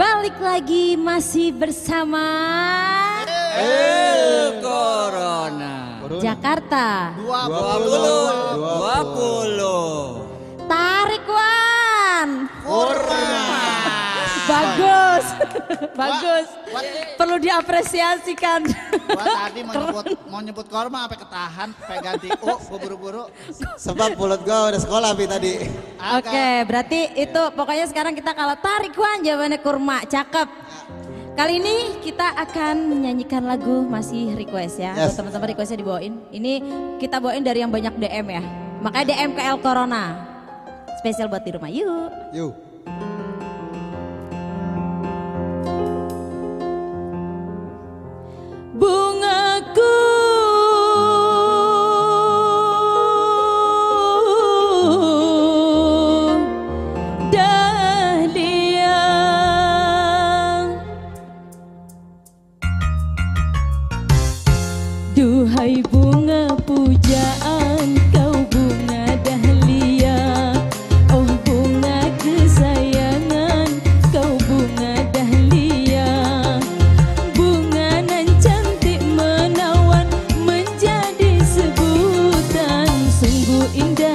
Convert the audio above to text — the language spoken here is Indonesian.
balik lagi masih bersama El Corona Jakarta 20 20, 20. 20. Bagus. Bagus. Perlu diapresiasikan. Gua tadi mau nyebut mau nyebut korma sampai ketahan, sampai ganti U, gua buru-buru. Sebab mulut gua udah sekolah Bi tadi. Oke, berarti itu pokoknya sekarang kita kalau tarik Wan jawabannya kurma, cakep. Kali ini kita akan menyanyikan lagu masih request ya. Yes. Teman-teman requestnya dibawain. Ini kita bawain dari yang banyak DM ya. Makanya DM ke El Corona. Spesial buat di rumah yuk. Yuk. 应该